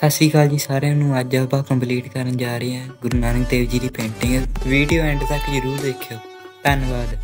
ਸਤਿ ਸ਼੍ਰੀ ਅਕਾਲ ਜੀ ਸਾਰਿਆਂ ਨੂੰ। ਅੱਜ ਆਪਾਂ ਕੰਪਲੀਟ ਕਰਨ ਜਾ ਰਹੇ ਹਾਂ ਗੁਰੂ ਨਾਨਕ ਦੇਵ ਜੀ ਦੀ ਪੇਂਟਿੰਗ ਵੀਡੀਓ ਐਂਡ ਤੱਕ ਜਰੂਰ ਦੇਖਿਓ। ਧੰਨਵਾਦ।